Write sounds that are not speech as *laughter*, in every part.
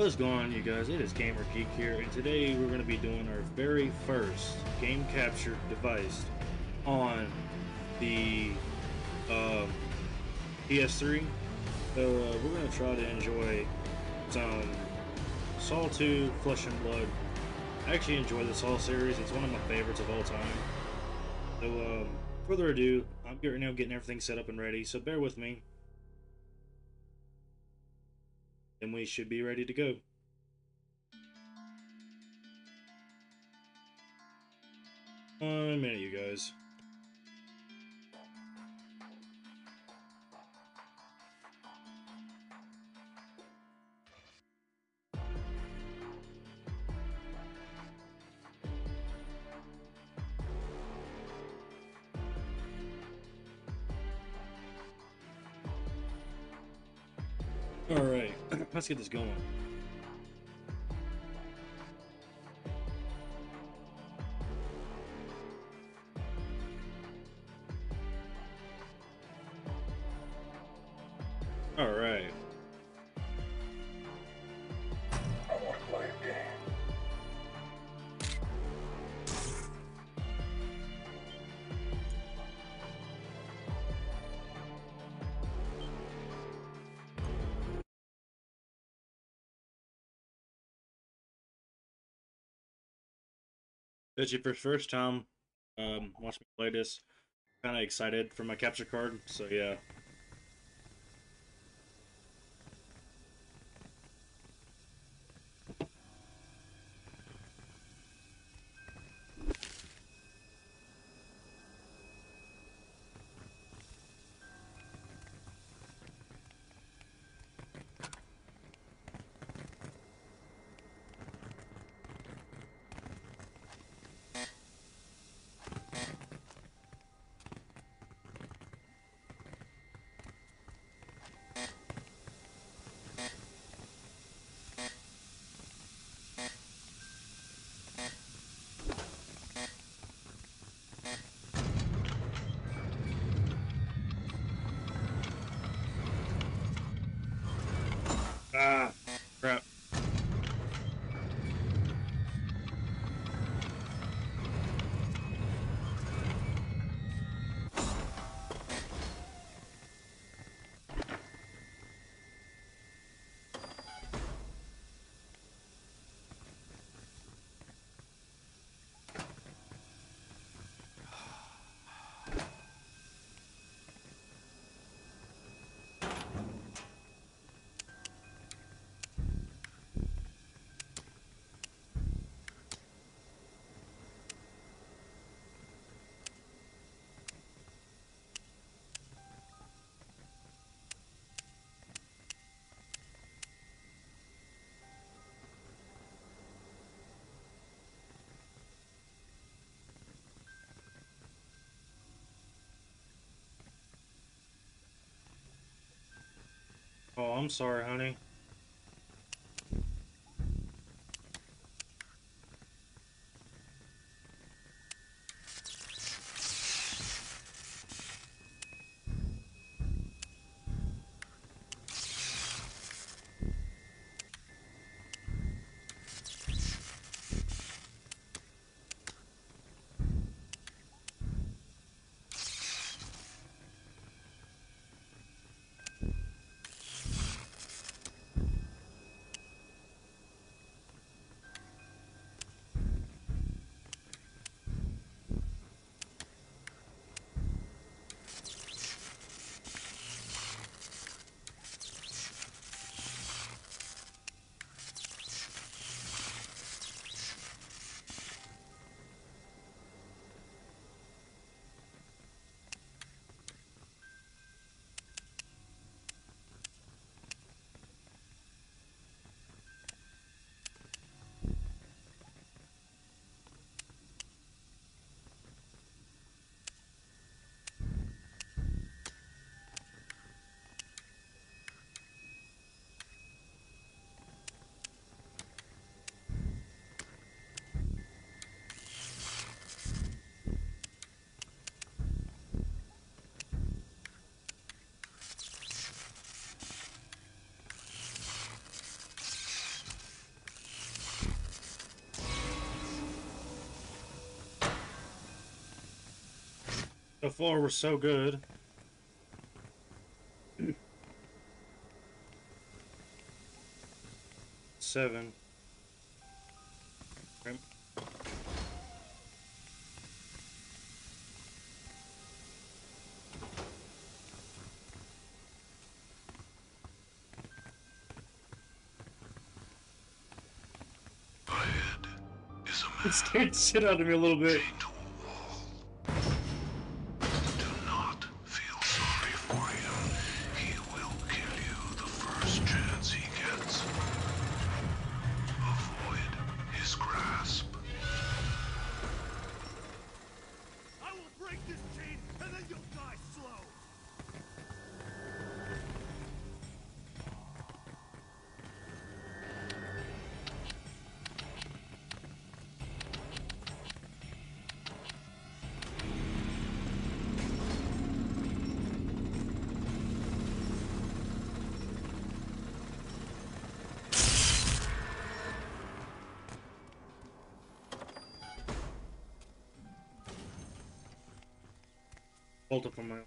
What's going on, you guys? It is Gamer Geek here, and today we're going to be doing our very first game capture device on the um, PS3. So uh, we're going to try to enjoy some Saw 2 Flesh and Blood. I actually enjoy the Saw series; it's one of my favorites of all time. So, um, further ado, I'm getting now getting everything set up and ready. So bear with me. And we should be ready to go. One minute, you guys. All right, let's get this going. That's your first time um, watching me play this. Kind of excited for my capture card, so yeah. I'm sorry, honey. The floor was so good. Seven. Okay. It scared the shit out of me a little bit. multiple miles.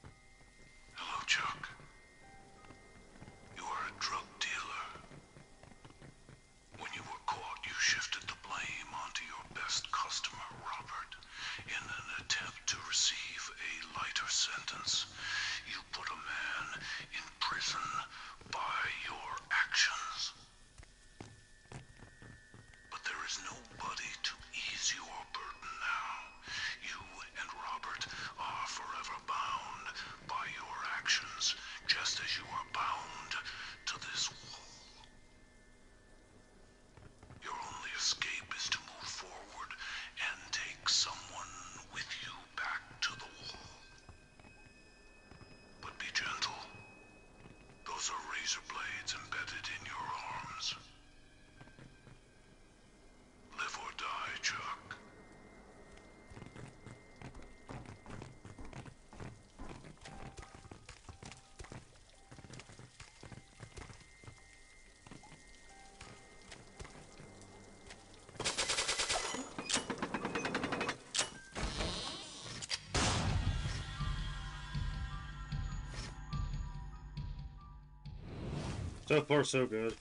So far, so good.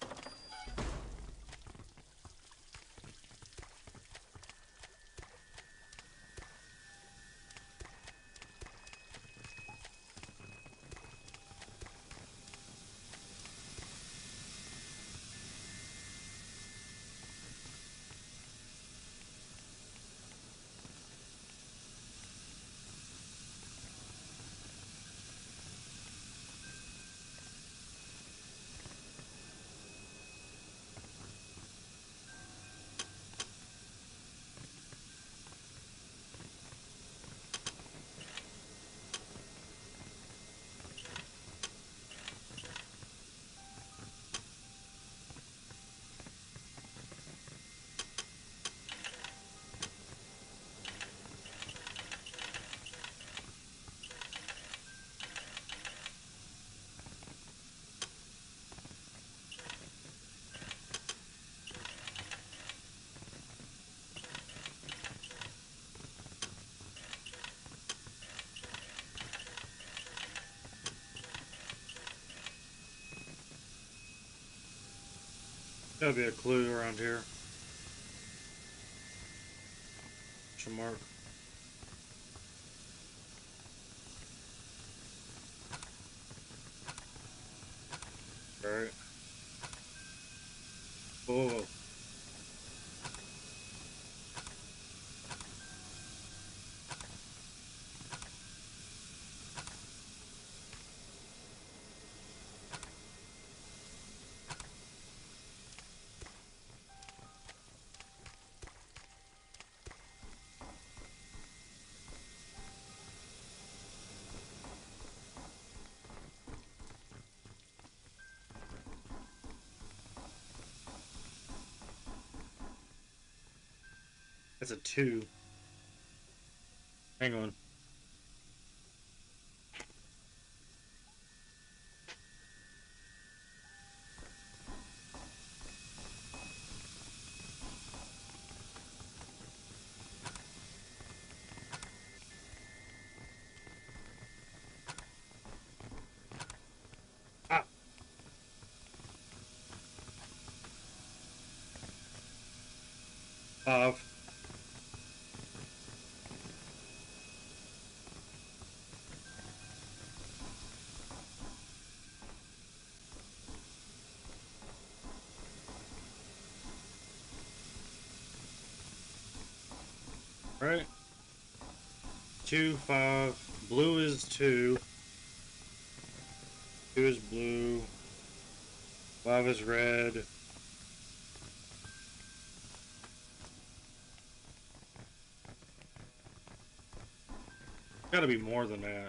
That'll be a clue around here. Should mark. That's a two. Hang on. Right. Two, five. Blue is two. Two is blue. Five is red. Gotta be more than that.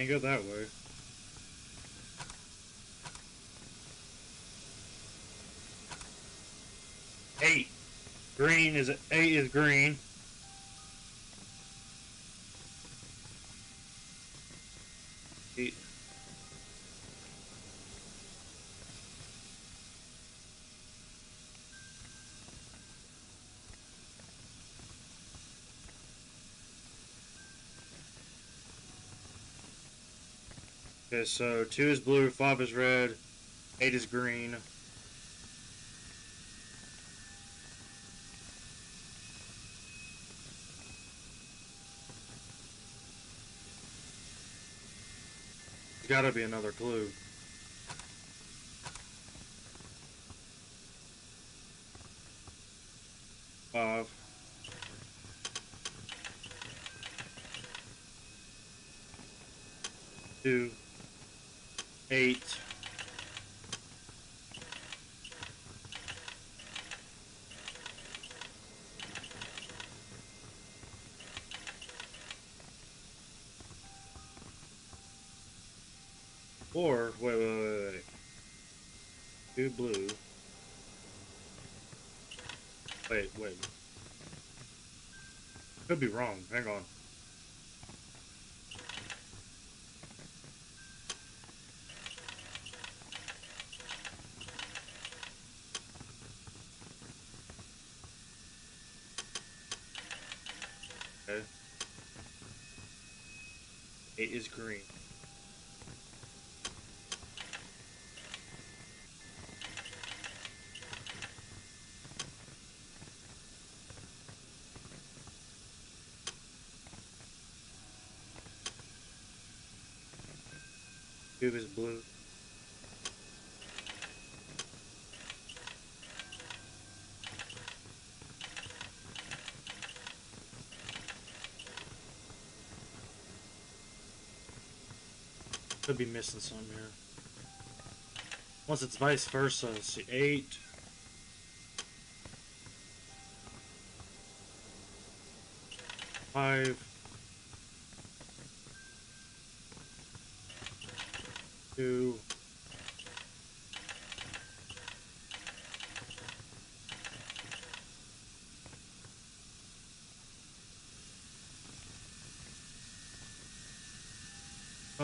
Can't go that way. Eight. Green is eight is green. Okay, so two is blue, five is red, eight is green. There's gotta be another clue. Five. Two eight. Or, wait, wait, wait, wait. Two blue. Wait, wait. Could be wrong. Hang on. Okay. Eight is green. Two is blue. Could be missing some here. Once it's vice versa, let's see, eight. Five. Two.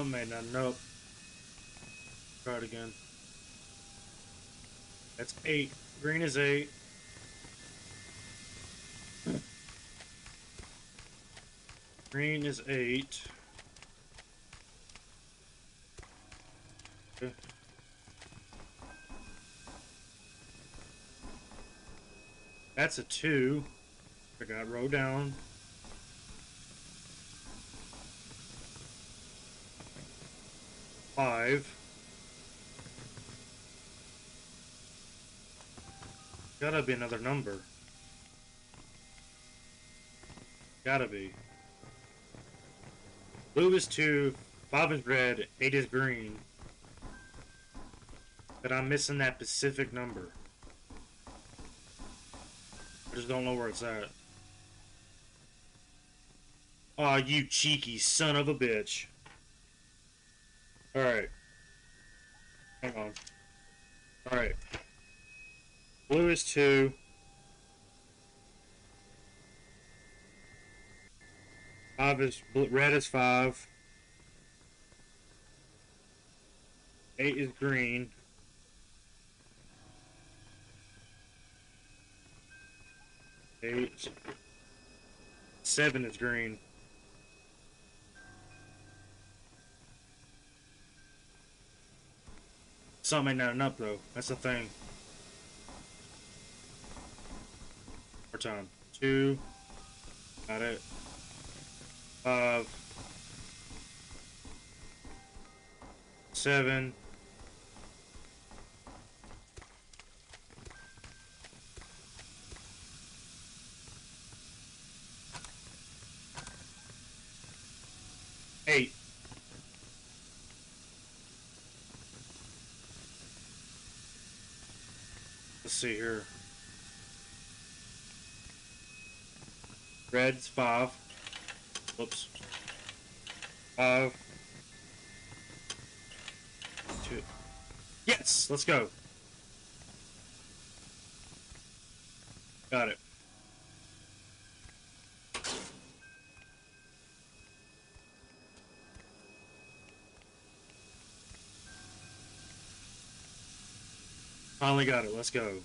Oh man, no, nope. Try it again. That's eight. Green is eight. Green is eight. Okay. That's a two. I got row down. Five. Gotta be another number. Gotta be. Blue is two, five is red, eight is green. But I'm missing that specific number. I just don't know where it's at. Aw, you cheeky son of a bitch. Alright. Hang on. Alright. Blue is two. Five is red is five. Eight is green. Eight. Seven is green. Some ain't adding up though. That's the thing. More time. Two. Got it. Five. Seven. Eight. Let's see here. Red's five. Whoops. Five. Two. Yes! Let's go. Got it. Finally got it. Let's go.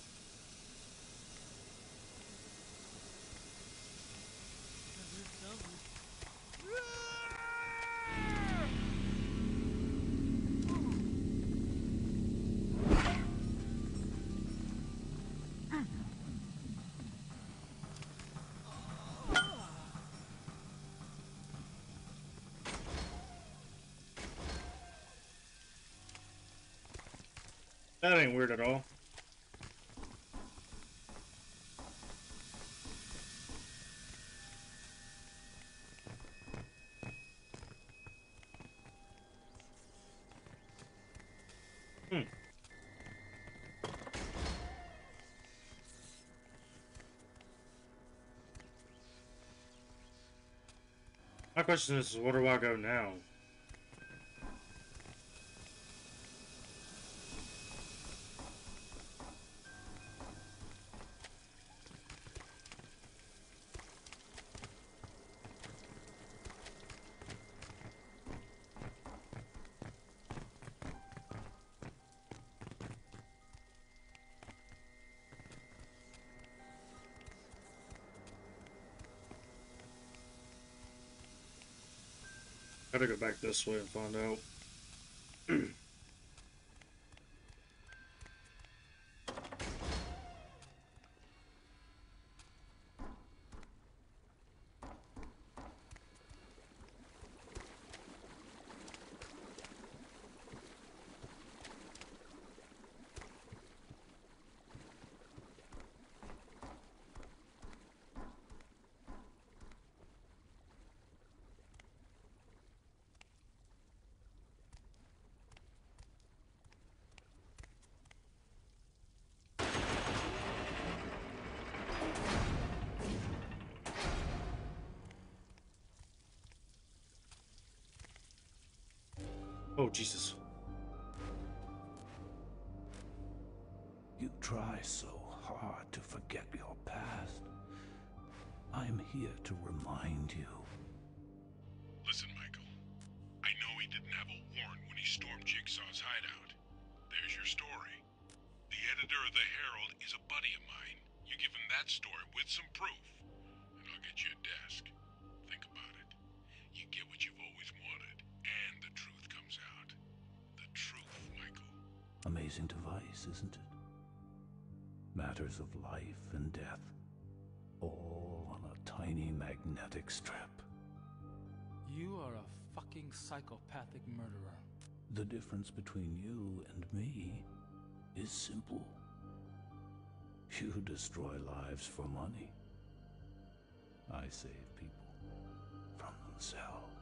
That ain't weird at all. Hmm. My question is, where do I go now? Gotta go back this way and find out. Oh, Jesus. You try so hard to forget your past. I'm here to remind you. Listen, Michael. I know he didn't have a warrant when he stormed Jigsaw's hideout. There's your story. The editor of the Herald is a buddy of mine. You give him that story with some proof, and I'll get you a desk. Think about it. You get what you've always wanted, Amazing device, isn't it? Matters of life and death. All on a tiny magnetic strip. You are a fucking psychopathic murderer. The difference between you and me is simple. You destroy lives for money. I save people from themselves.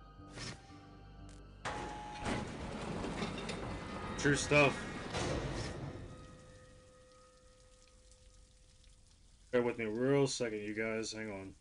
True stuff. Bear with me real second, you guys. Hang on.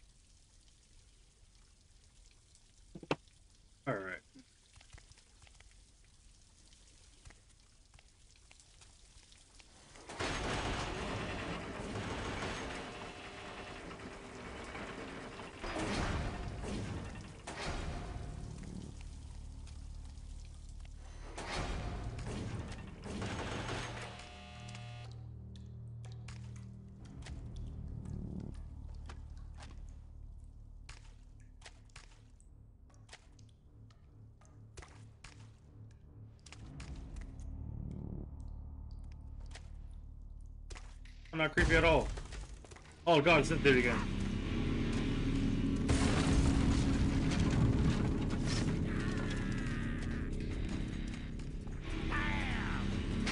Not creepy at all. Oh god, it's that dude again.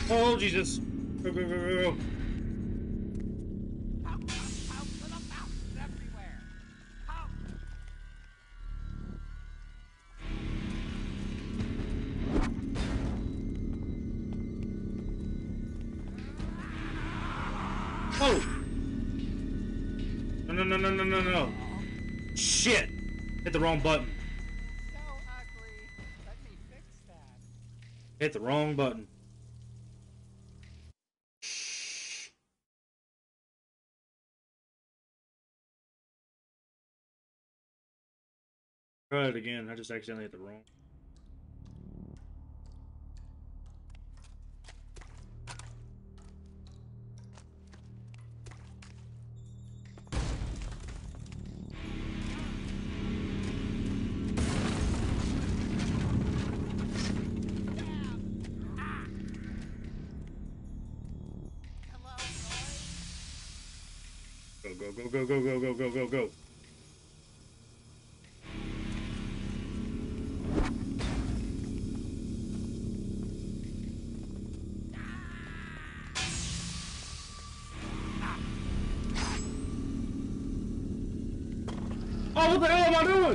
Oh Jesus! Go go go go go! Wrong button. So ugly. Let me fix that. Hit the wrong button. Try it again. I just accidentally hit the wrong.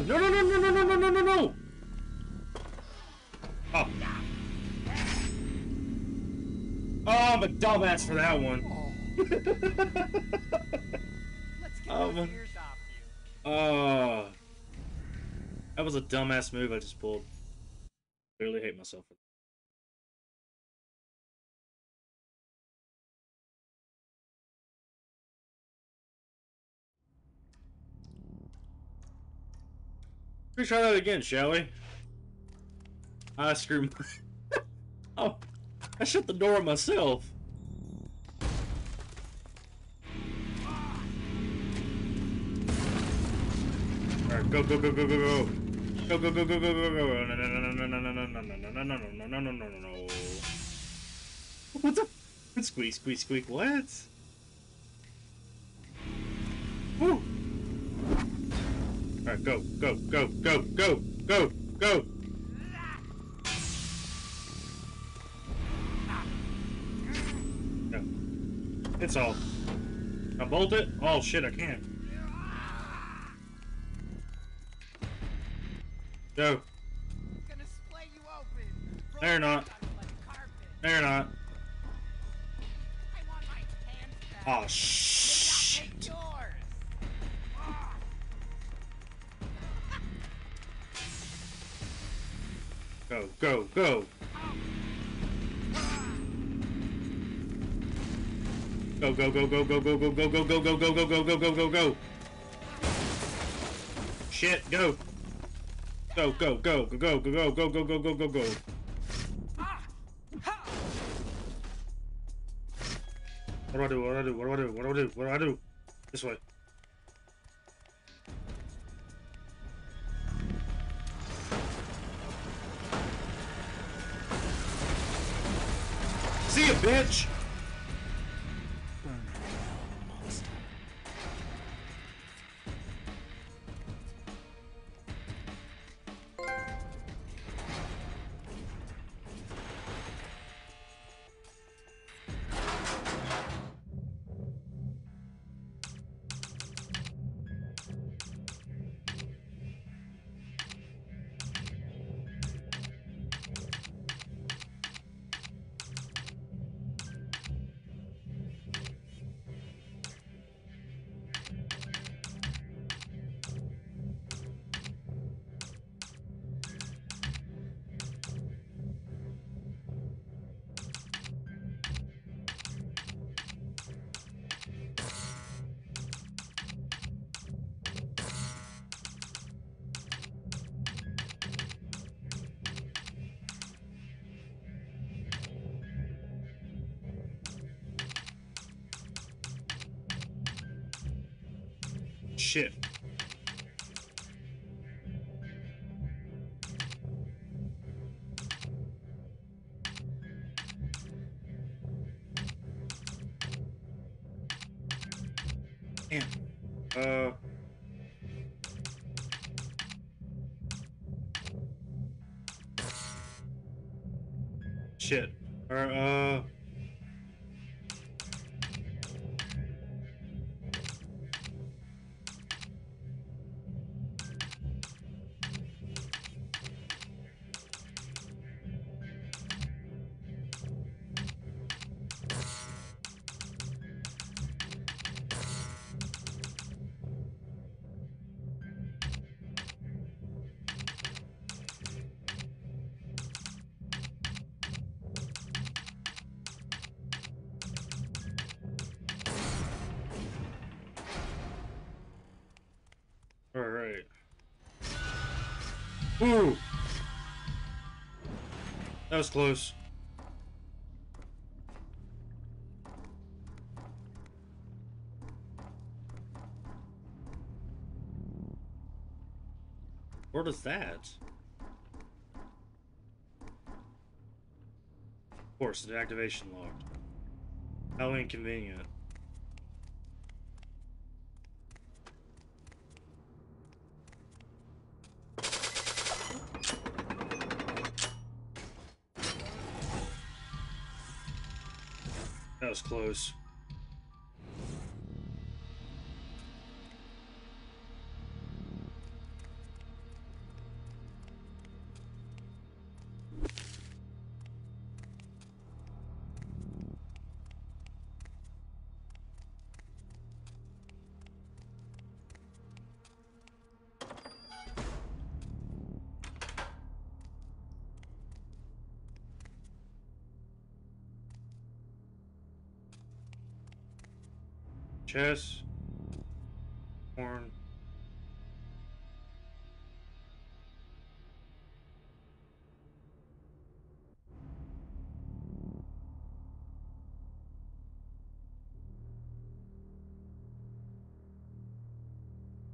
Hell am I doing? No, no, no, no, no, no, no, no, no, no! Oh. Oh, I'm a dumbass for that one. Let's get Oh, those ears off you. Oh. That was a dumbass move I just pulled. I really hate myself. Let's try that again, shall we? I screwed. my- oh, I shut the door myself. Go, go, go, go, go, go. Go, go, go, go, go, go, go. No, no, no, no, no, no, no, no, no, no, no, no, no, no, no, no, no, no. What the? Squeak, squeak, squeak, what? Woo! Alright, go, go, go, go, go, go, go! No. It's all. I bolt it? Oh shit, I can't. Go. They're not. They're not. Oh shit. Go, go, go. Go, go, go, go, go, go, go, go, go, go, go, go, go, go, go, go, go, go. Shit, go. Go, go, go, go, go, go, go, go, go, go, go, go. What do I do? What do I do? What do I do? What do I do? What do I do? This way. See ya, bitch! Uh. Shit. Or, uh. That was close. What is that? Of course, the activation locked. How inconvenient. Close. Chess. Horn.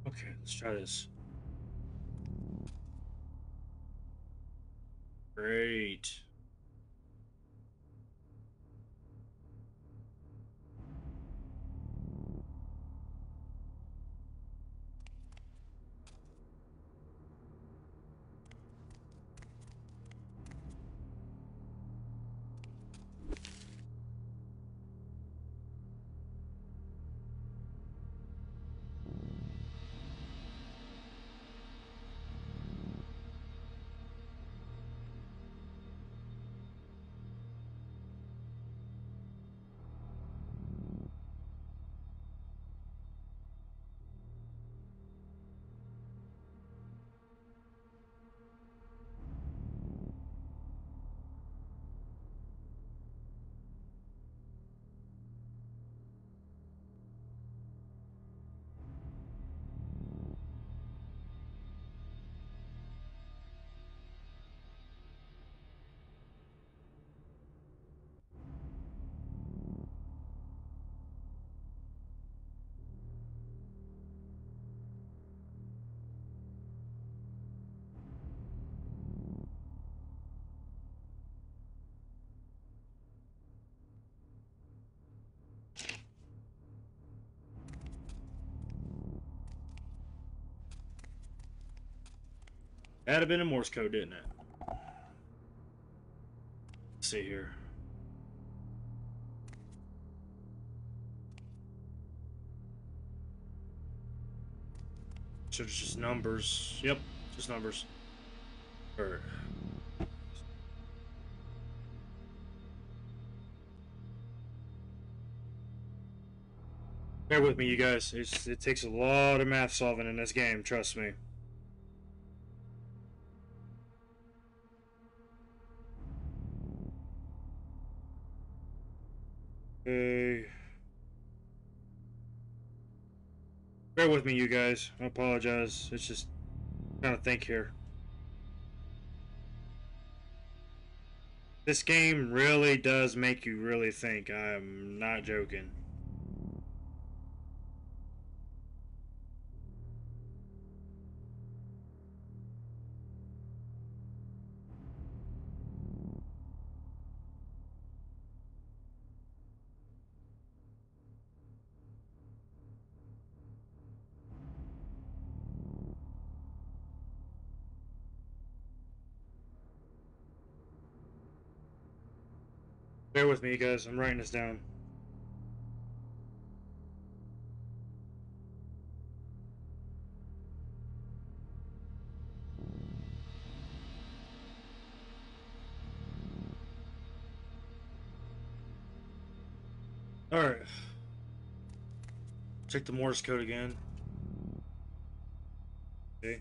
Okay, let's try this. That'd have been in Morse code, didn't it? Let's see here. So it's just numbers. Yep, just numbers. Or Bear with me, you guys. It's, it takes a lot of math solving in this game, trust me. With me, you guys. I apologize. It's just trying to think here. This game really does make you really think. I'm not joking. Bear with me, guys. I'm writing this down. Alright. Check the Morse code again. Okay.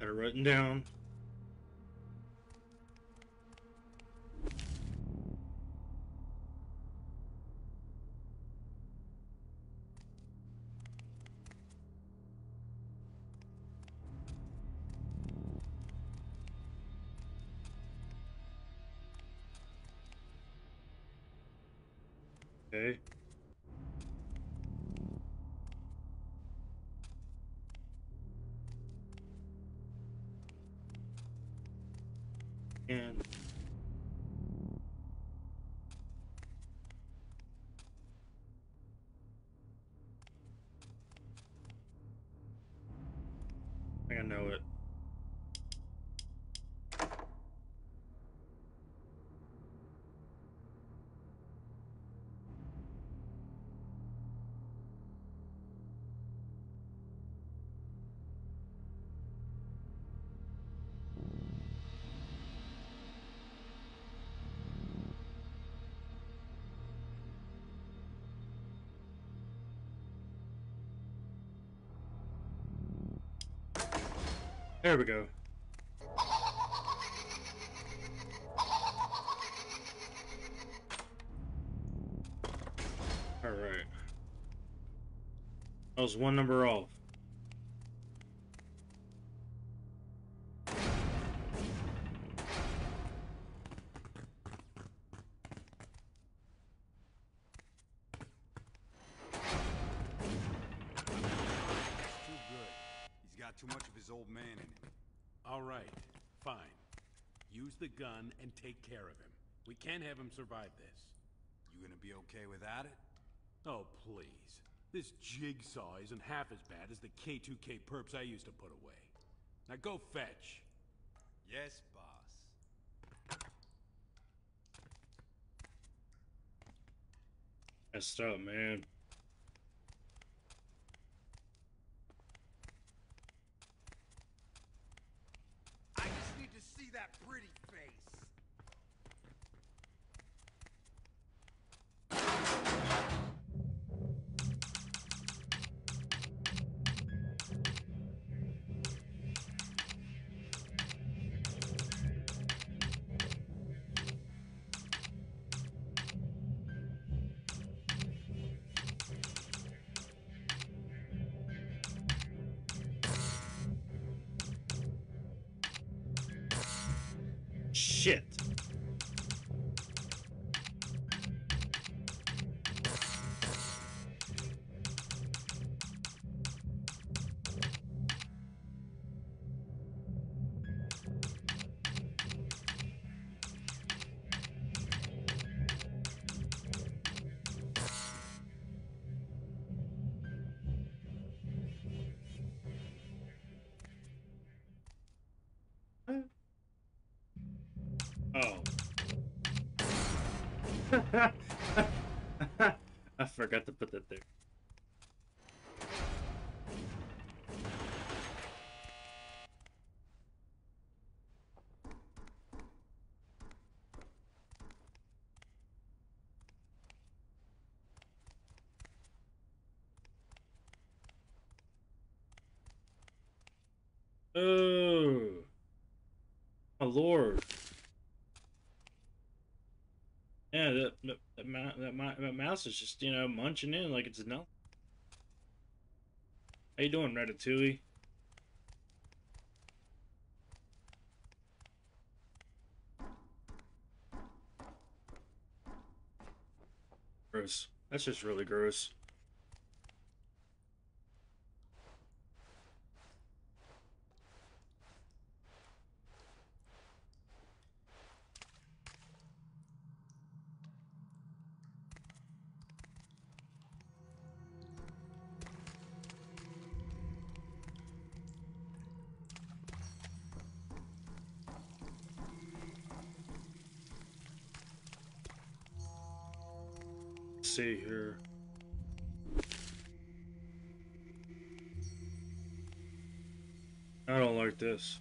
Got it written down. There we go. Alright. I was one number off. Gun and take care of him. We can't have him survive this. You gonna be okay without it? Oh, please. This jigsaw isn't half as bad as the K2K perps I used to put away. Now go fetch. Yes, boss. Messed up, man. Forgot to put that there. Oh, my lord. Yeah, that that, that, ma- that, mouse is just you know munching in like it's nothing. How you doing, Ratatouille? Gross. That's just really gross. See here. I don't like this.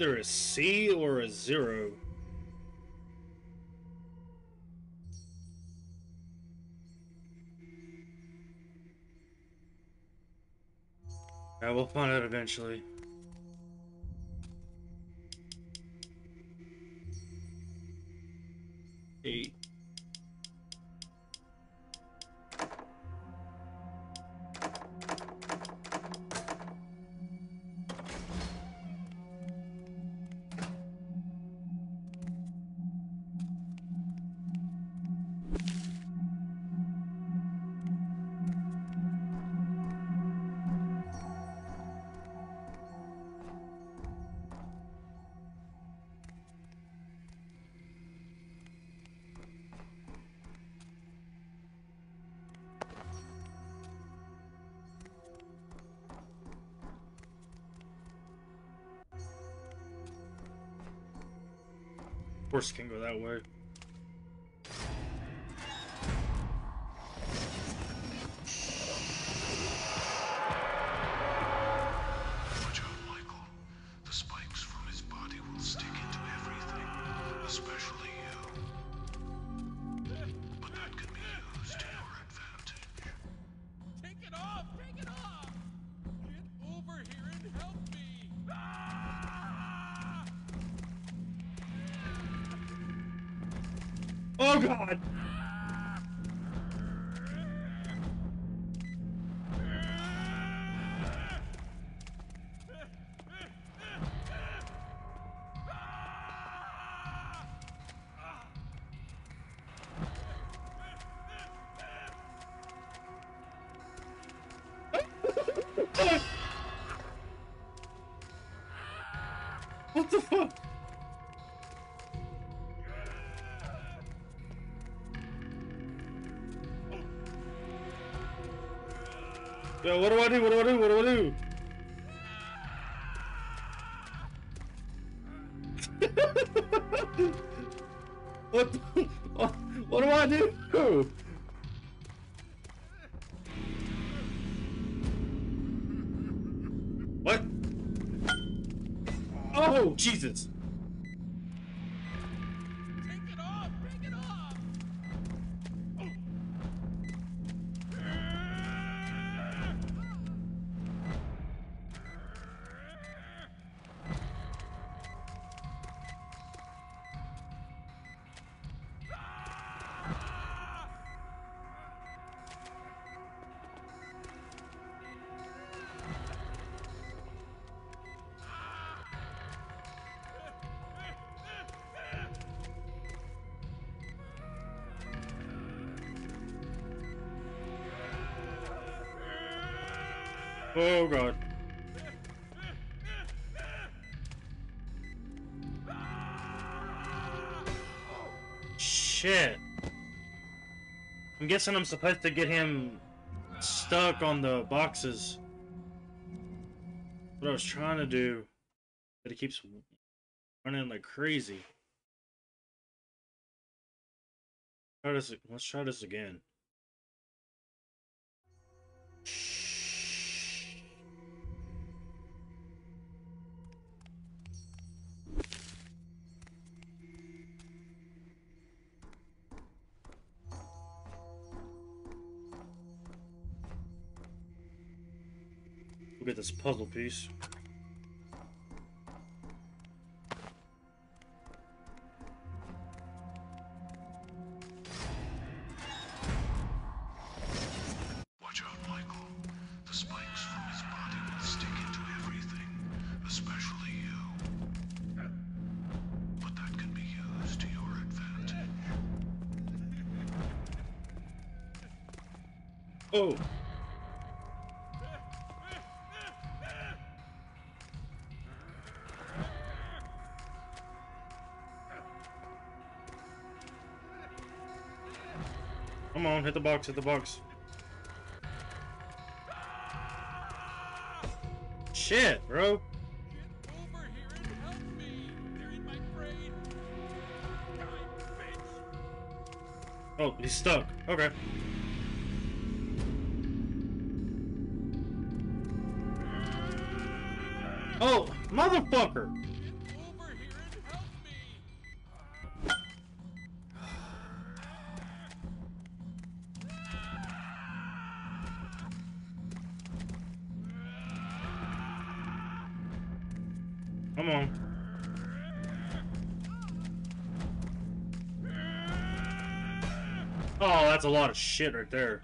Either a C or a zero. Yeah, we'll find out eventually. Course, can go that way. What the fuck? Yo, what do I do? What do I do? What do I do? Guessing I'm supposed to get him stuck on the boxes. What I was trying to do. But he keeps running like crazy. Try this. Let's try this again. Puzzle piece. Hit the box, hit the box. Shit, bro. Oh, he's stuck. Okay. Oh, motherfucker! Oh, that's a lot of shit right there.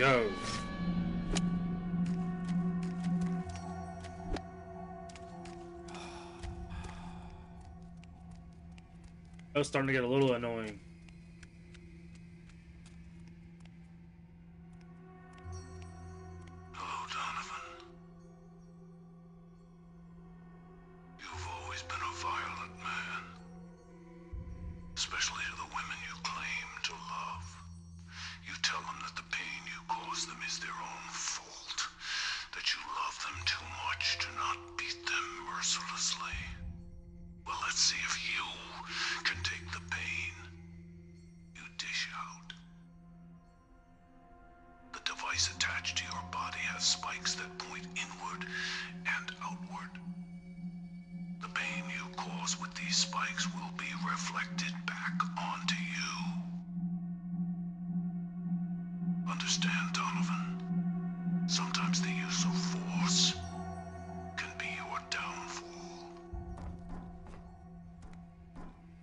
Go. Was starting to get a little annoying.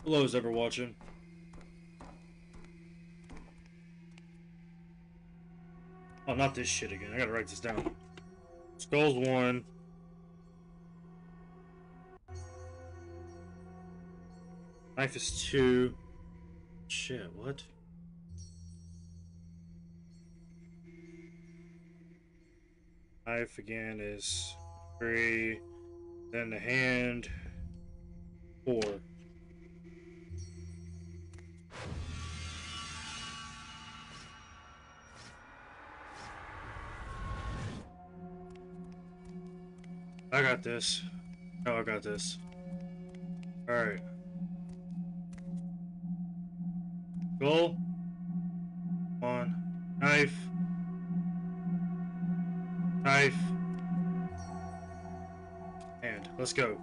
Hello's ever watching. Oh, not this shit again. I gotta write this down. Skulls one. Knife is two. Shit, what? Knife again is three. Then the hand. Four. Got this. Oh, I got this. Alright. Goal. On. Knife. Knife. And let's go.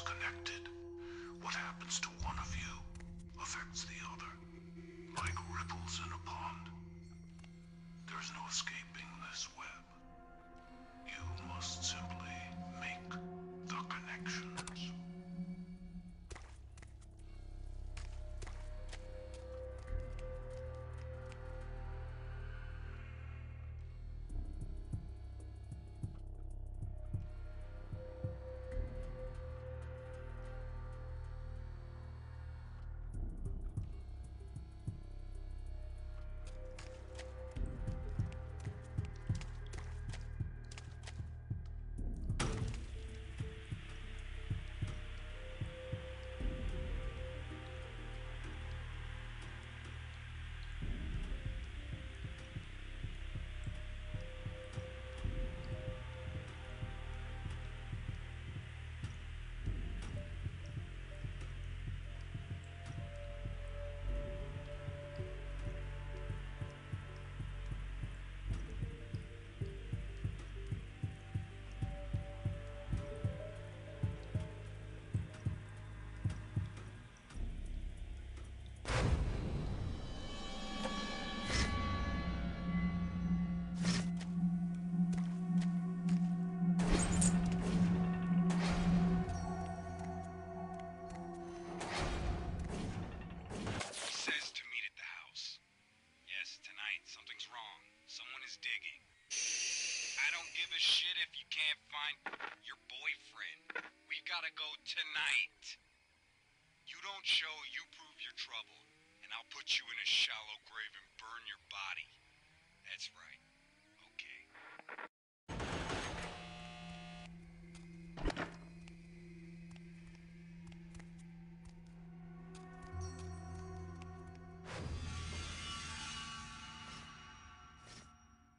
disconnected. can't find your boyfriend. We gotta go tonight. You don't show, you prove your trouble, and I'll put you in a shallow grave and burn your body. That's right. Okay.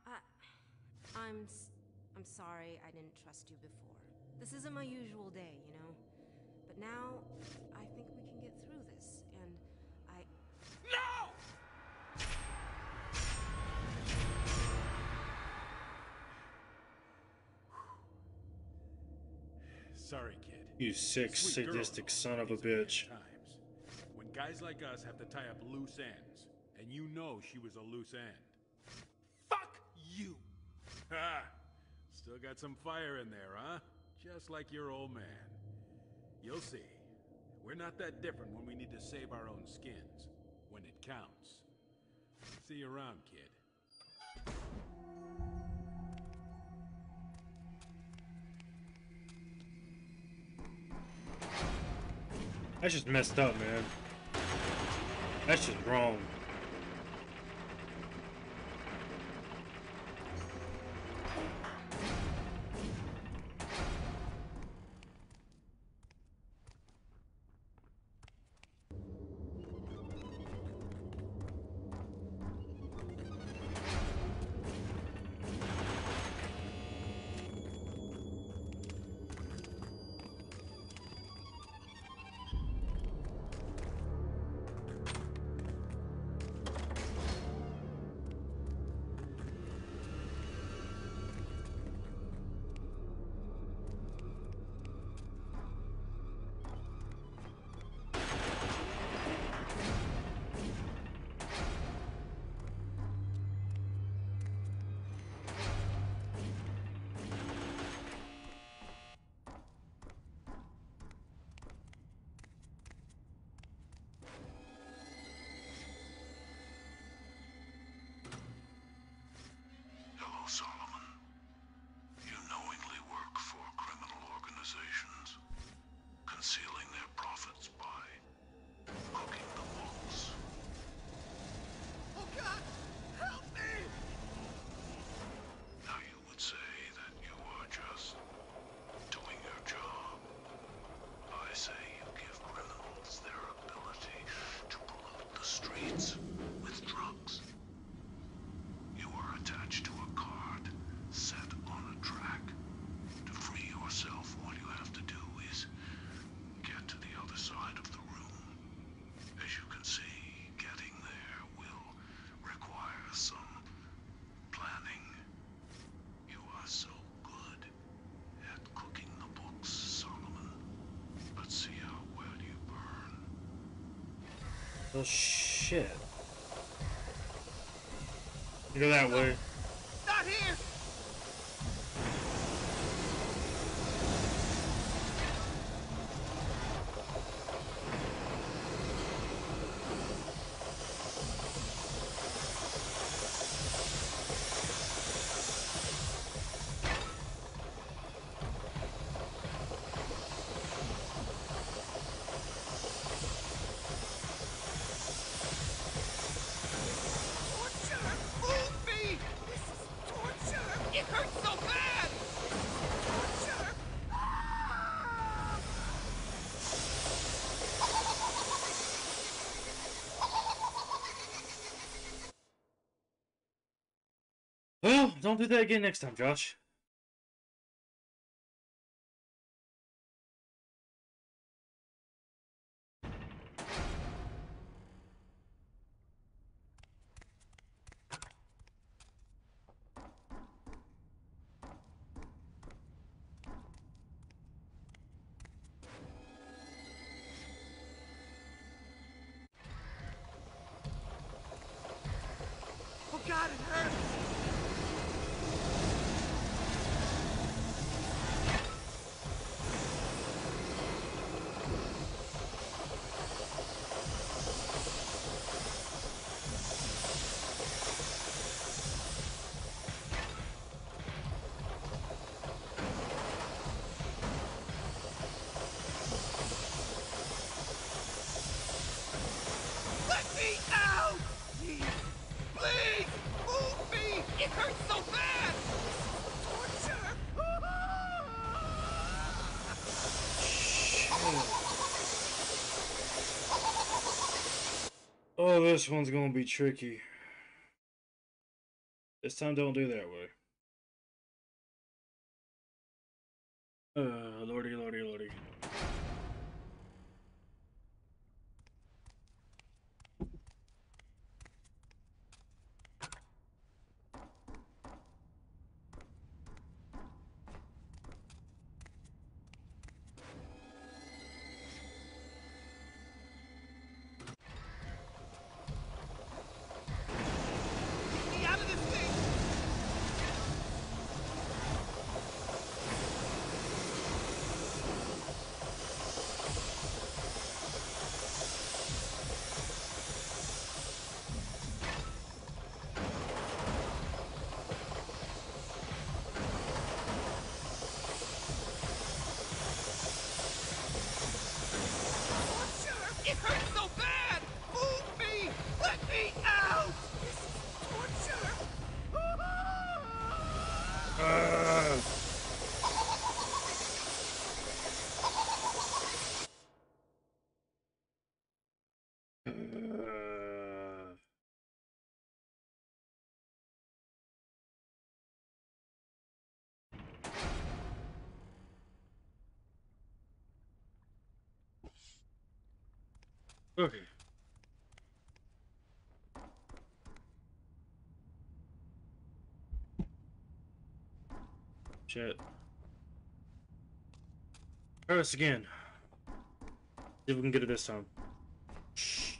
I... I'm sorry I didn't trust you before. This isn't my usual day, you know. But now, I think we can get through this, and I. No! Sorry, kid. You sick, Sweet sadistic though, son of a needs be at bitch. Times. When guys like us have to tie up loose ends, and you know she was a loose end. Fuck you! *laughs* Ha! Still got some fire in there, huh? Just like your old man. You'll see. We're not that different when we need to save our own skins. When it counts. See you around, kid. That's just messed up, man. That's just wrong. Oh shit. You go that way. Not here! Torture! Move me! This is torture! It hurts so bad! Torture! Ah! Well, don't do that again next time, Josh. This one's gonna be tricky. This time don't do that, Will. Okay. Shit. Try this again. See if we can get it this time. Shh.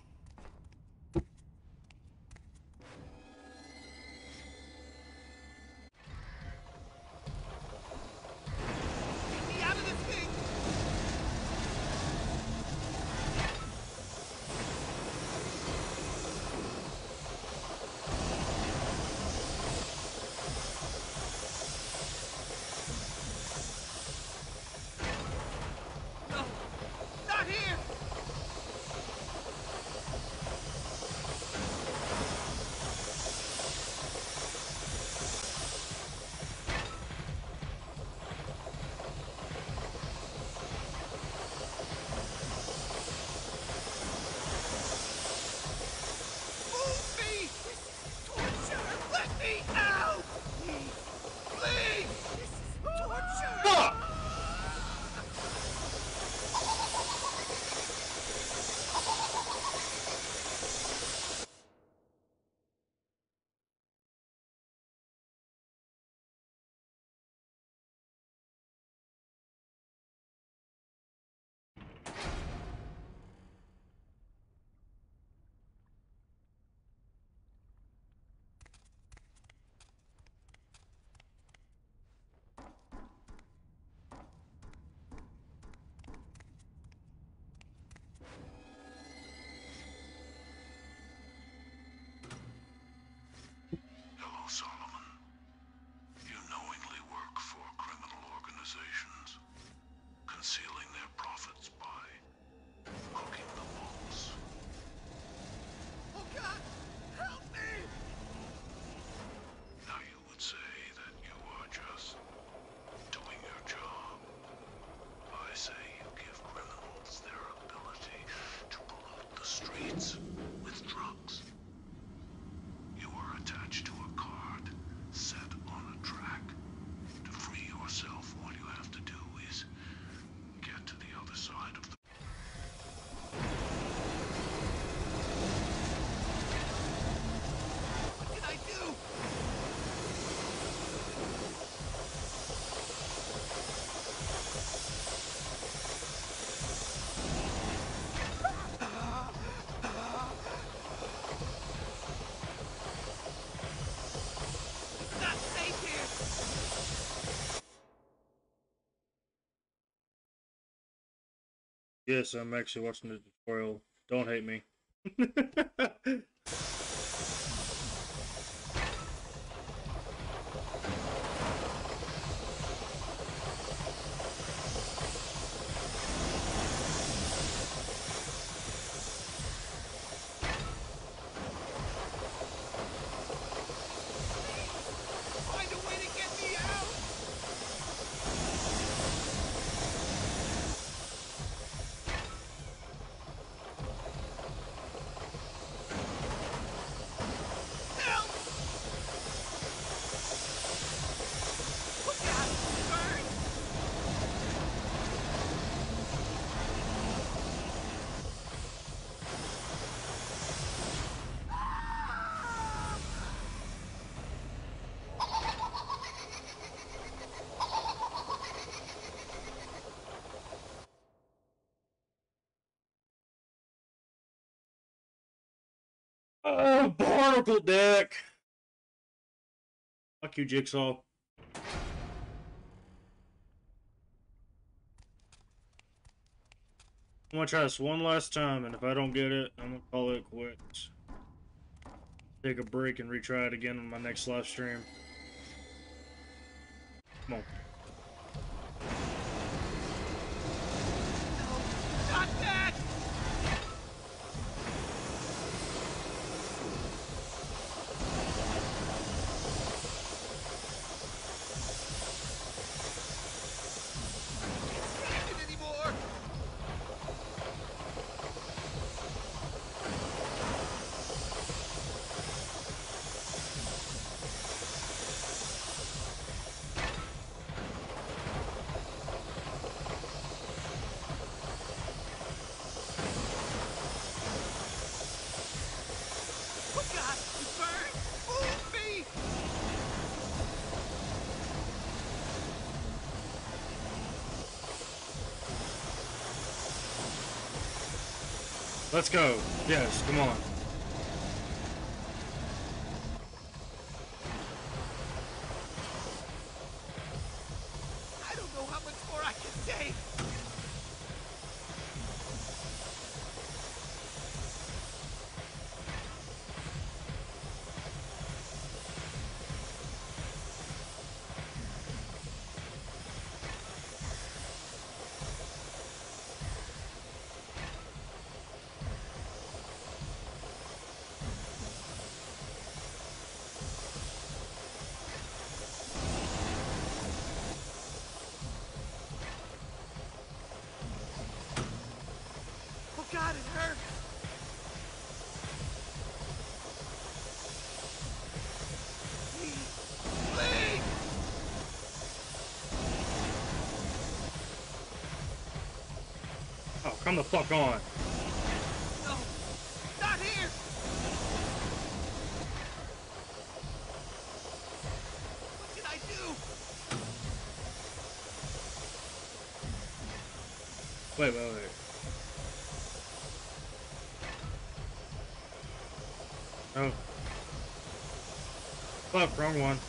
Yes, I'm actually watching the tutorial. Don't hate me. *laughs* Oh, barnacle deck! Fuck you, Jigsaw. I'm gonna try this one last time, and if I don't get it, I'm gonna call it quits. Take a break and retry it again on my next live stream. Come on. Not that! Can't stand it anymore! Oh God! You burn! Move me! Let's go. Yes, come on. Fuck on. No, not here! What did I do? Wait, wait, wait. Oh. Fuck, wrong one.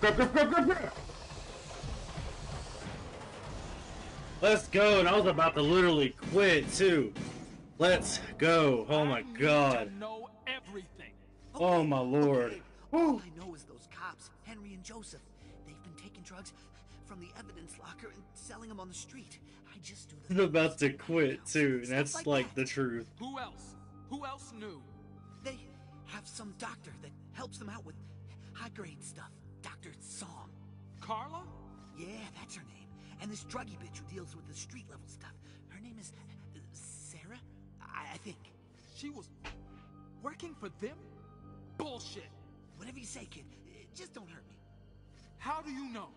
Grab, grab, grab, grab, grab, grab! Let's go, and I was about to literally quit too. Let's go. Oh my god. know everything. Oh my lord. All I know is those cops, Henry and Joseph, they've been taking drugs from the evidence locker and selling them on the street. I just do I'm about to quit too, and that's like the truth. Who else? Who else knew? They have some doctor that helps them out with high grade stuff. Carla? Yeah, that's her name. And this druggy bitch who deals with the street level stuff. Her name is uh, Sarah? I, I think. She was working for them? Bullshit. Whatever you say, kid. Uh, Just don't hurt me. How do you know?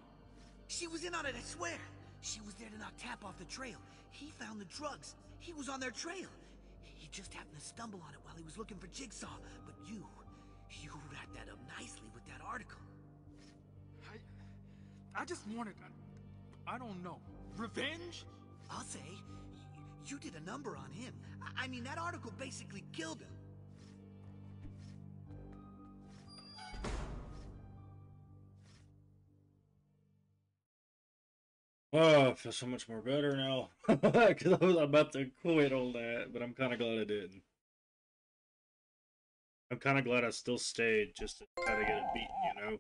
She was in on it, I swear. She was there to knock Tapp off the trail. He found the drugs. He was on their trail. He just happened to stumble on it while he was looking for Jigsaw. But you, you wrapped that up nicely with that article. I just wanted, I don't know, revenge? I'll say, you did a number on him. I, I mean, that article basically killed him. Oh, I feel so much more better now. *laughs* Because I was about to quit all that, but I'm kind of glad I didn't. I'm kind of glad I still stayed just to try to get it beaten, you know?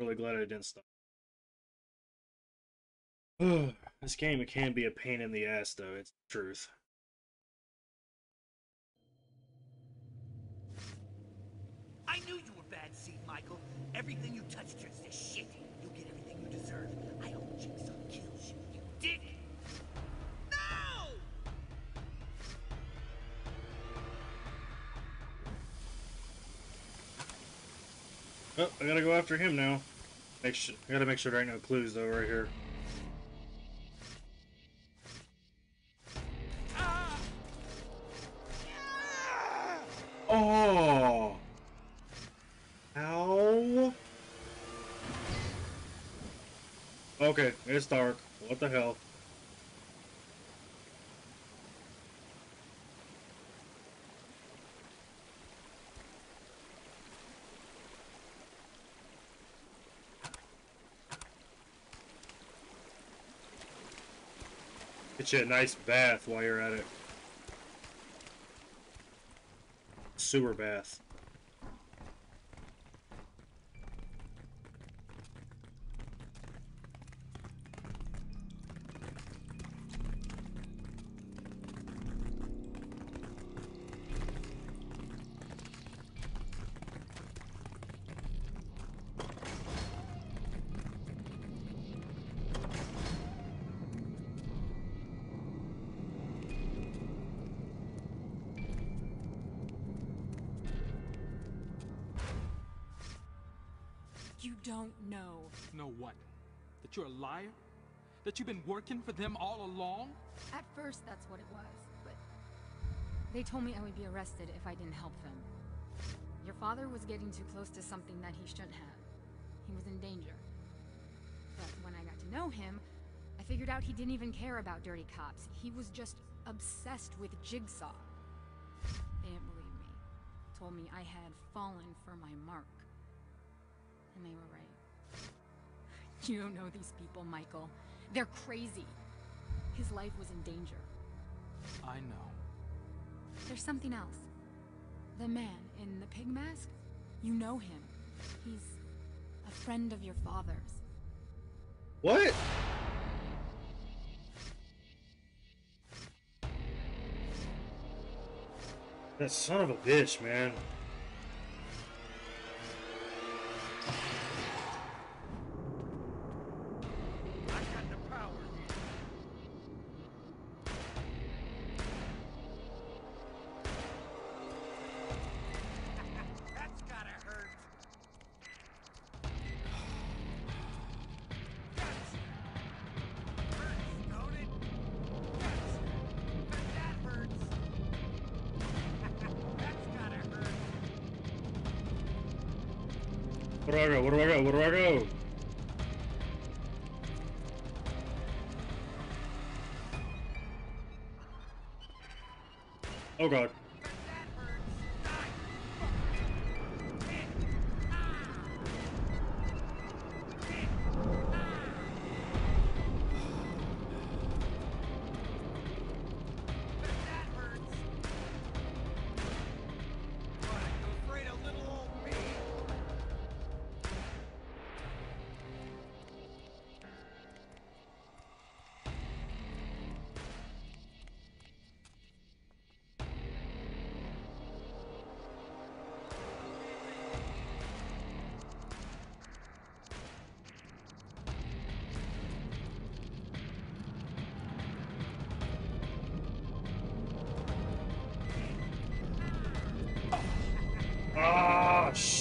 Really glad I didn't stop. this game it can be a pain in the ass, though. It's the truth. I knew you were bad seed, Michael. Everything you touch turns Oh, I gotta go after him now. Make sure I gotta make sure there ain't no clues though right here. Oh. Ow. Okay, it's dark. What the hell? You a nice bath while you're at it. Sewer bath. You're a liar? That you've been working for them all along? At first, that's what it was, but they told me I would be arrested if I didn't help them. Your father was getting too close to something that he shouldn't have. He was in danger. But when I got to know him, I figured out he didn't even care about dirty cops. He was just obsessed with Jigsaw. They didn't believe me. Told me I had fallen for my mark. And they were right. *laughs* You don't know these people, Michael. They're crazy. His life was in danger. I know. There's something else. The man in the pig mask? You know him. He's a friend of your father's. What? That son of a bitch, man.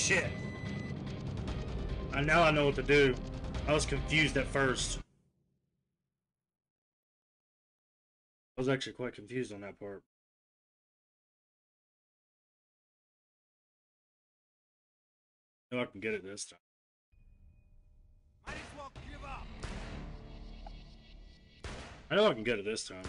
Shit. I now I know what to do. I was confused at first. I was actually quite confused on that part. know I can get it this time. Might as well give up. I know I can get it this time.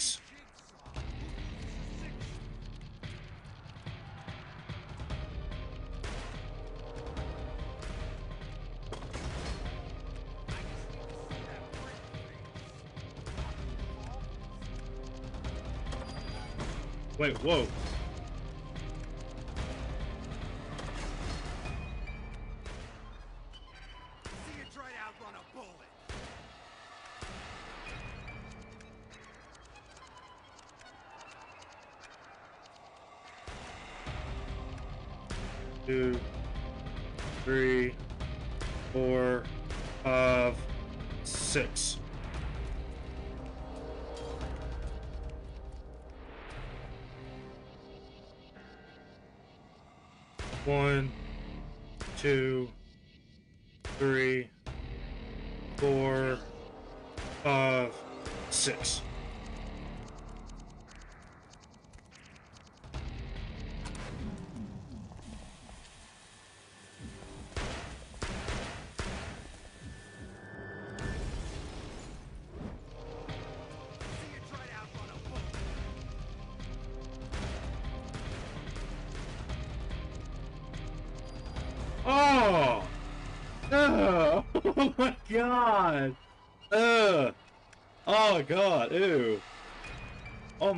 Six. Wait, whoa.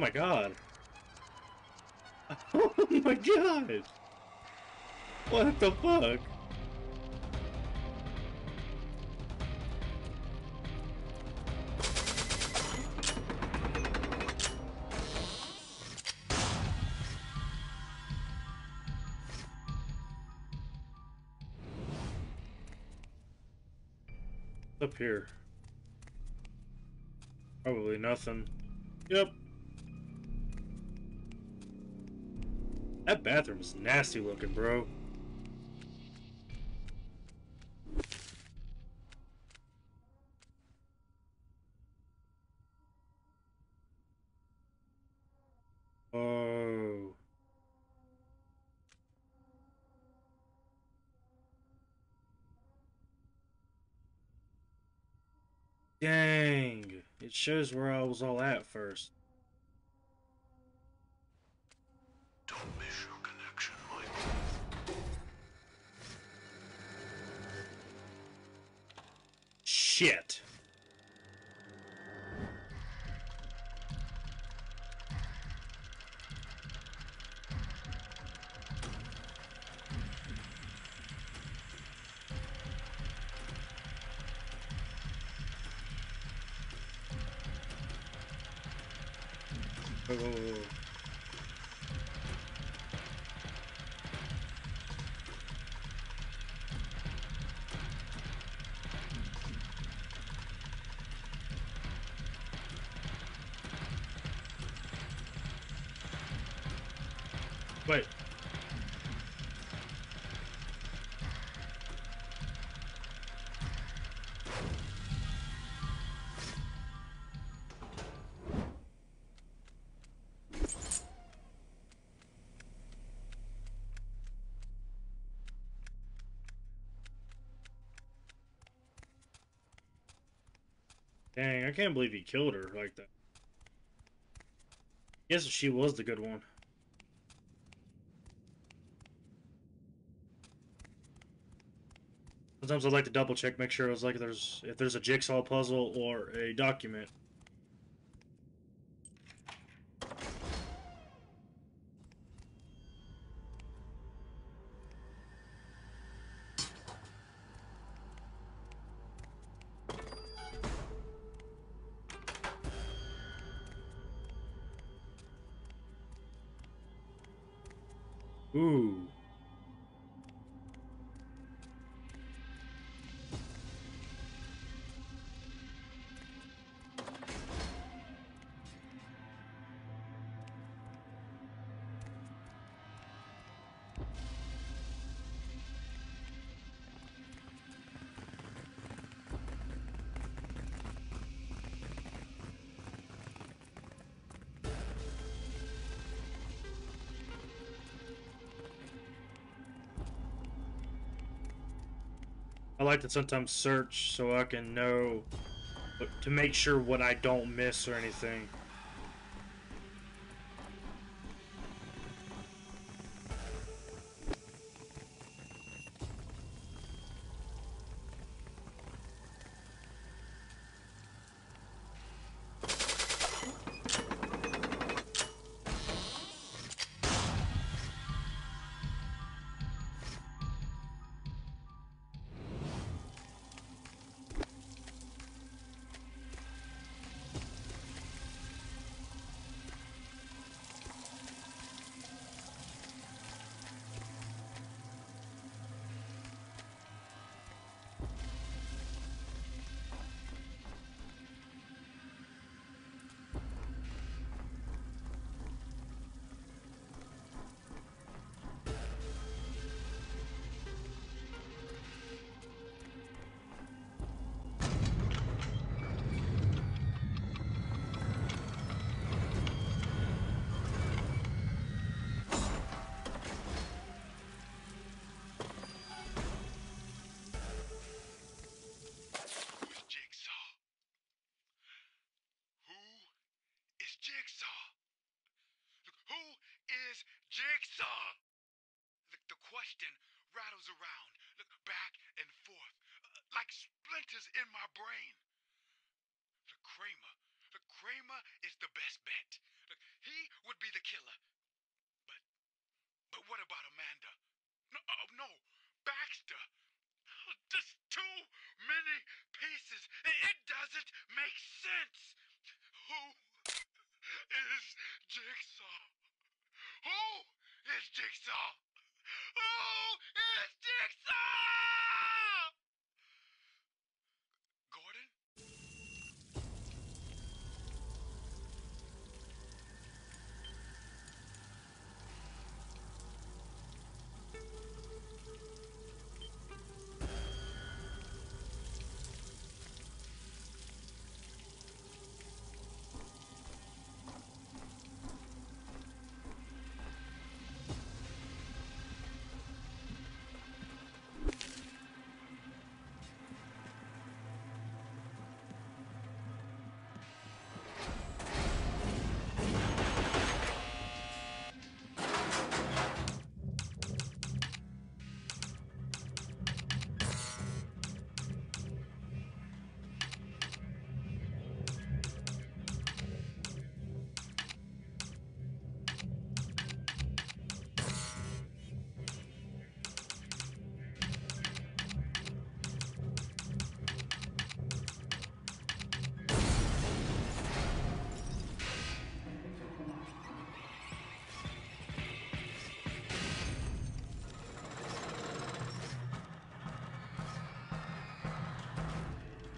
My god! *laughs* Oh my god! What the fuck? Up here. Probably nothing. Yep. That bathroom is nasty looking, bro. Oh. Dang. It shows where I was all at first. Shit. I can't believe he killed her like that. Guess she was the good one. Sometimes I like to double check, make sure it's like there's if there's a jigsaw puzzle or a document. I like to sometimes search so I can know to make sure what I don't miss or anything.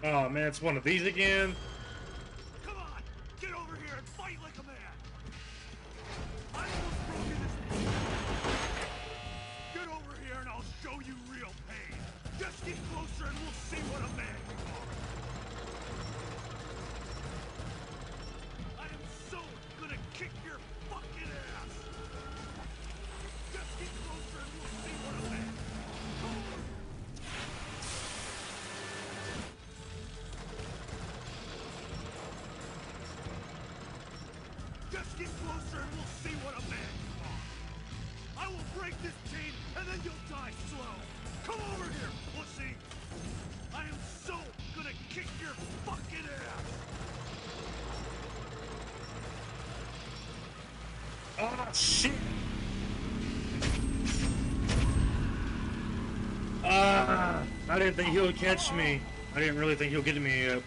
Oh man, it's one of these again. didn't think he'll catch me. I didn't really think he'll get me yet.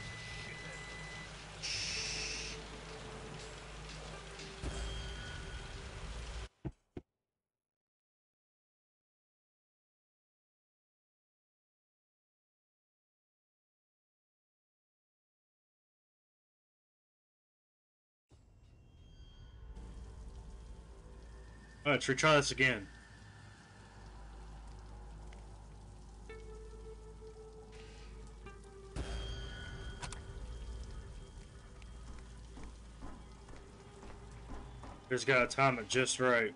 Let's retry this again? It's got to time it just right.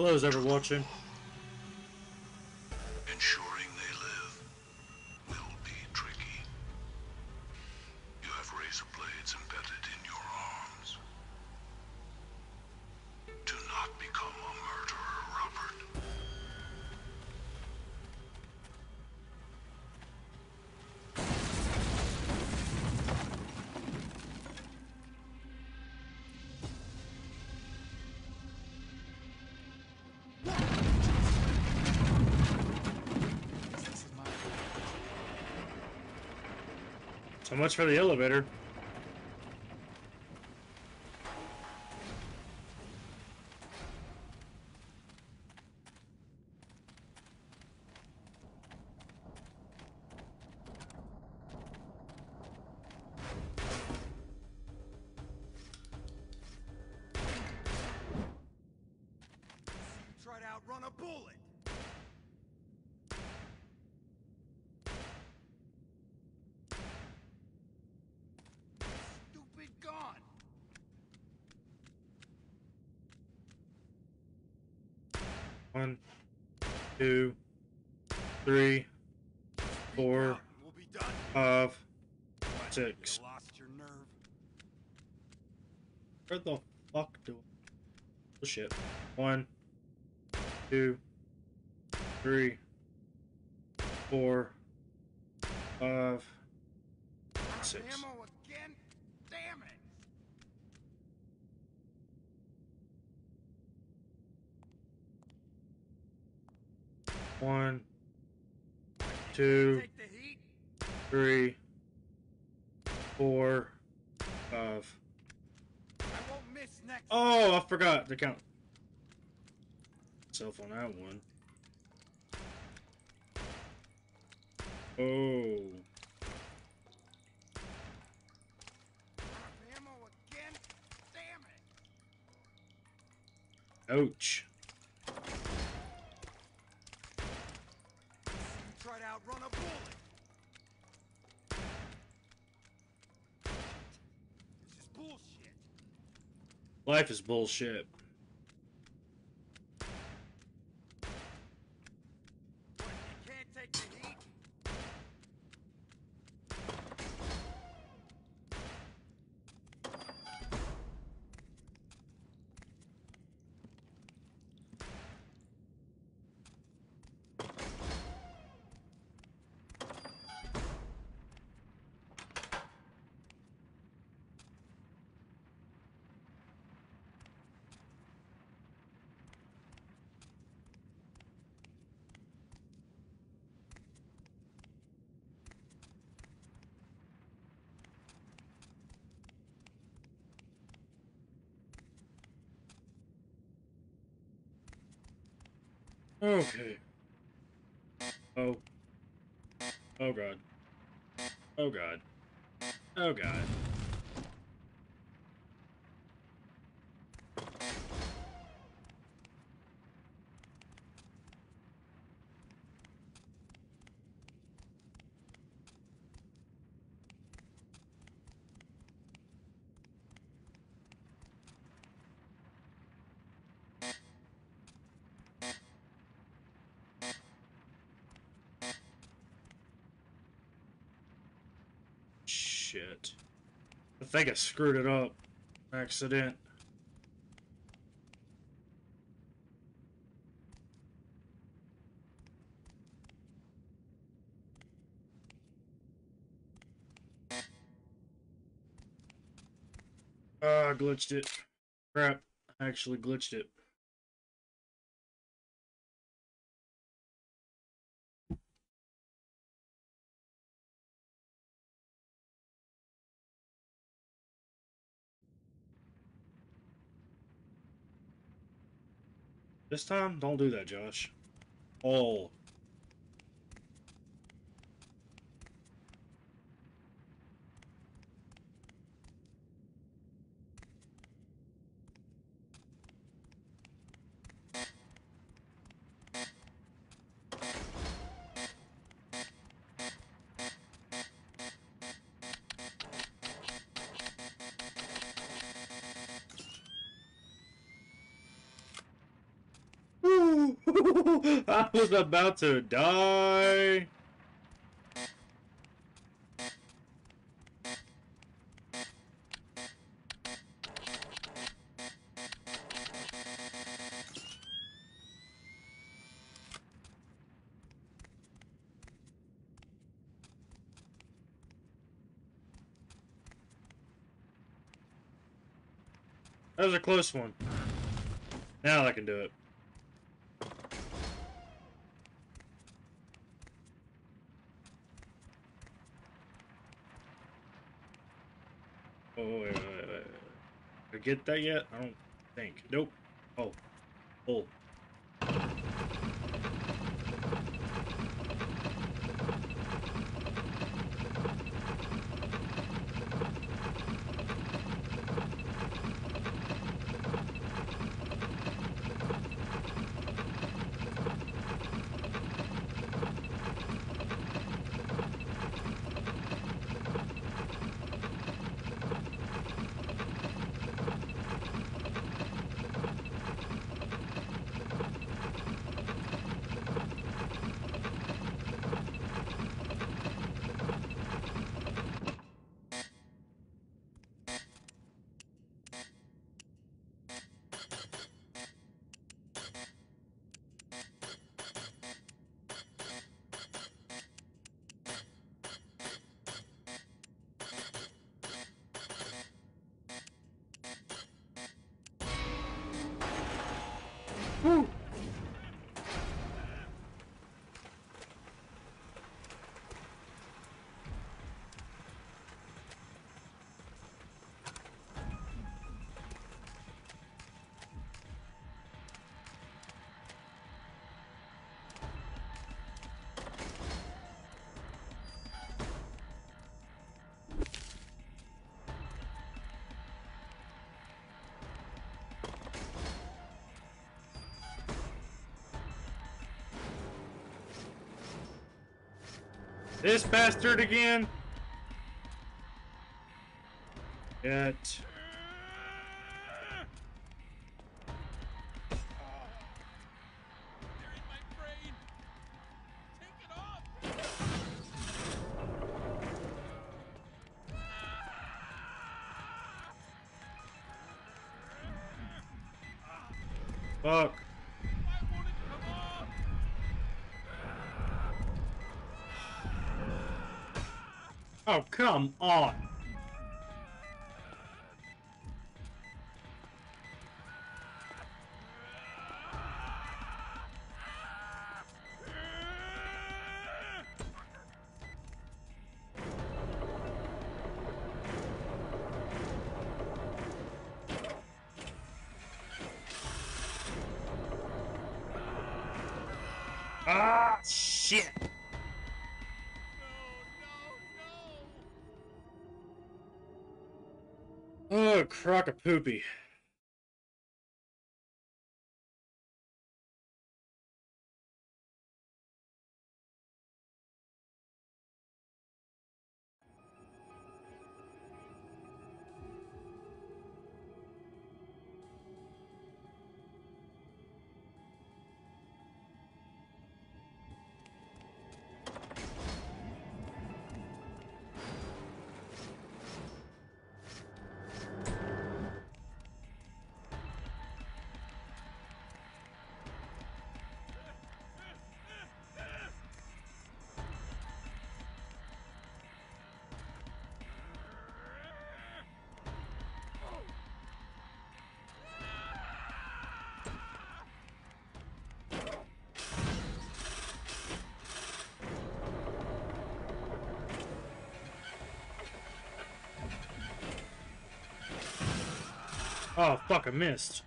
Hello, those ever watching. much for the elevator. two, three, four, five, six. Where the fuck do? Shit. One, two, himself on that one. Oh. Ammo again. Damn it. Ouch. Try to outrun a bullet. This is bullshit. Life is bullshit. Think I screwed it up. Accident. Ah, glitched it. Crap. I actually glitched it. This time, don't do that, Josh. Oh. Was about to die. That was a close one. Now I can do it. Oh, wait, wait, wait, wait. Did Get that yet? I don't think. Nope. Oh. Oh. This bastard again! Get... Fuck. Oh, come on. Oh, Oh, fuck, I missed.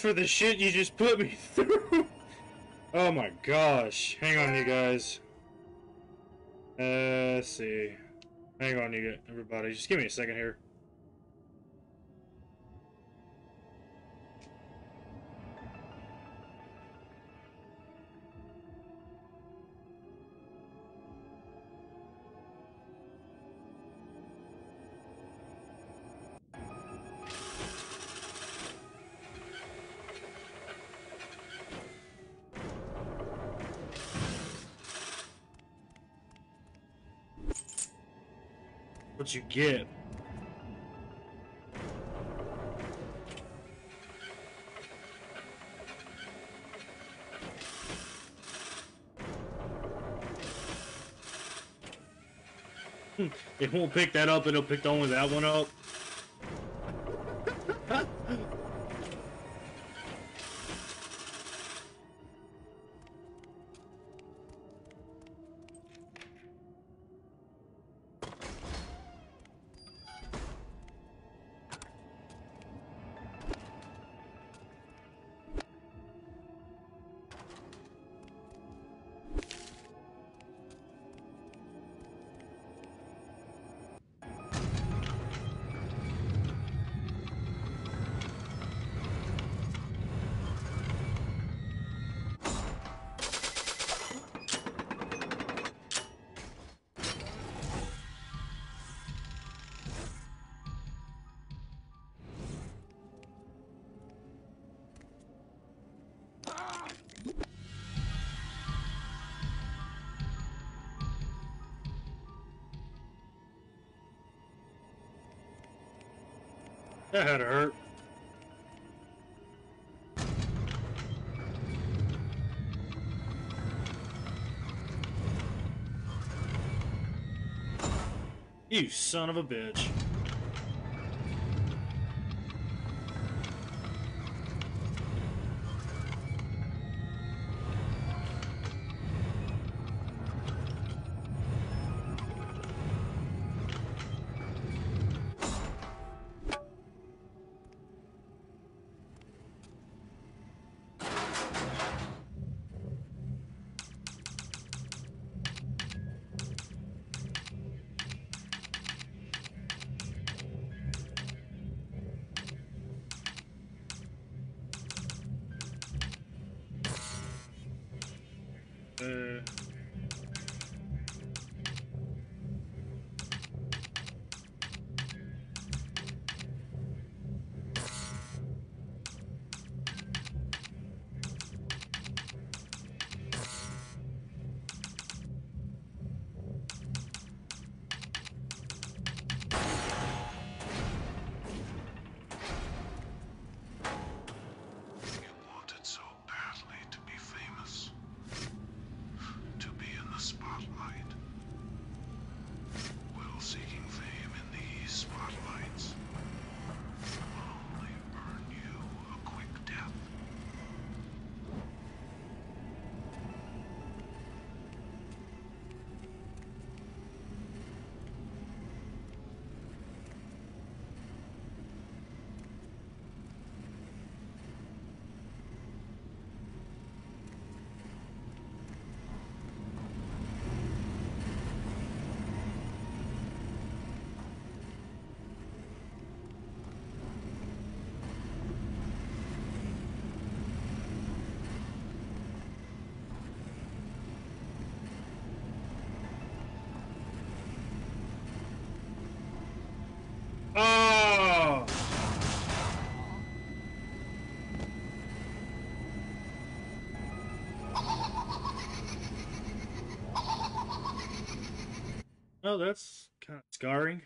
For the shit you just put me *laughs* through. oh my gosh. Hang on, you guys. Uh, let's see. Hang on, you everybody. Just give me a second here. You get? Hmm. it won't pick that up, it'll pick only that one up. That had to hurt. You son of a bitch. Scarring.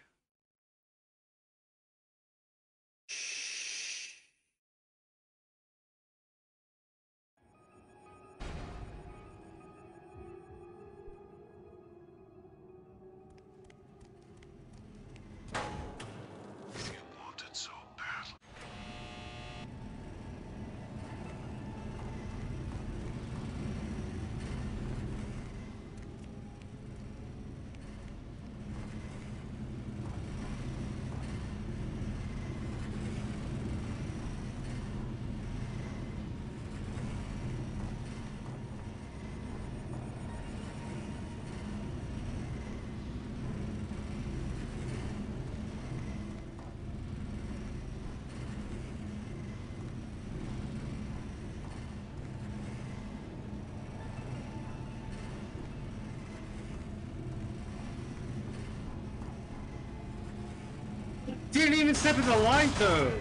Didn't even step in the light though.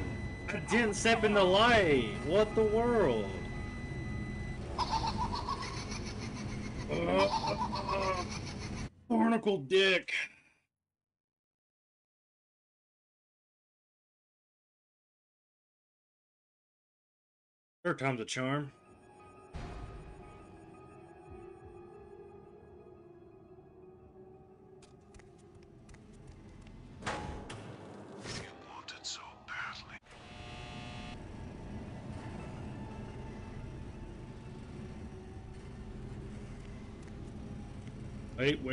I didn't step in the light. What the world? Uh, barnacle dick. Third time's a charm.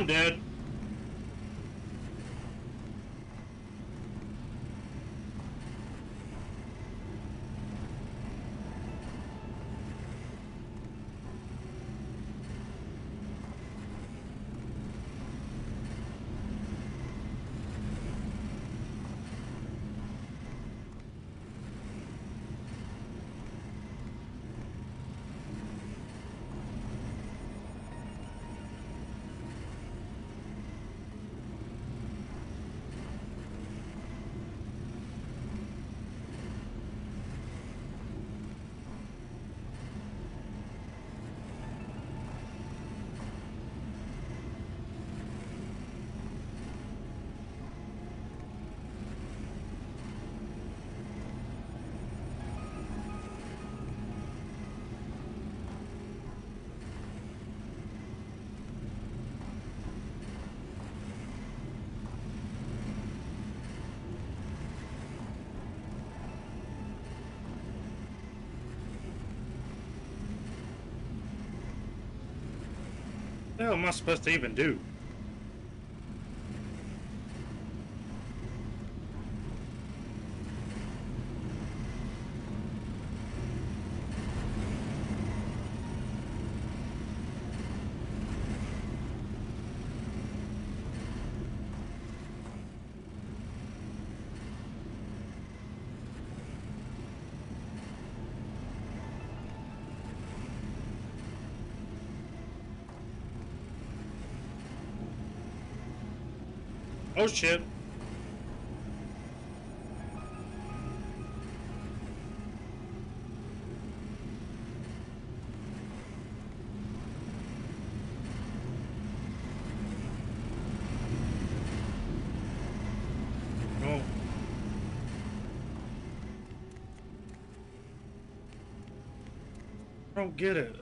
I'm dead. Hell am I supposed to even do? Oh shit. I don't get it.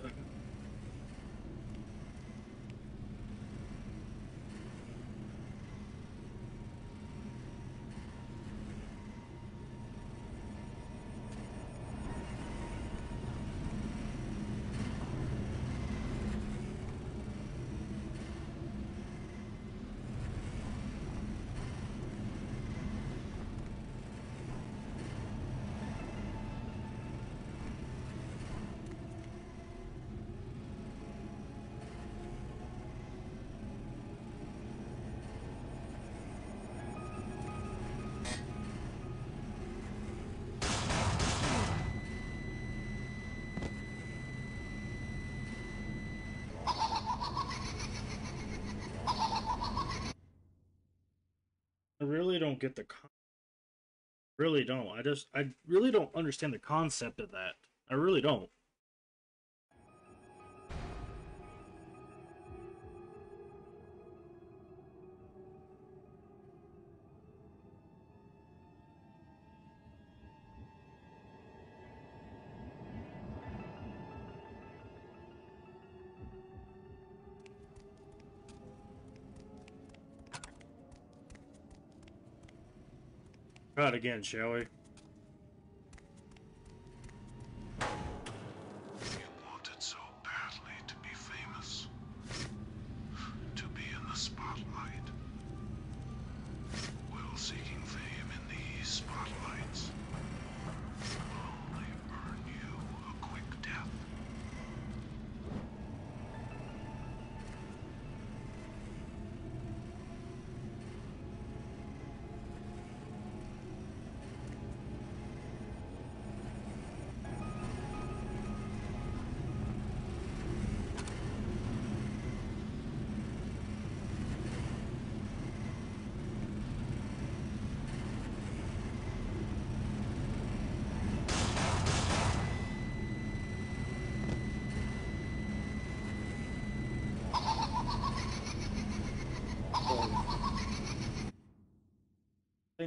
Really don't get the con- really don't. I just I really don't understand the concept of that. I really don't. Try it again, shall we?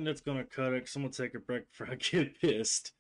Think that's gonna cut it. 'cause I'm gonna take a break before I *laughs* get pissed.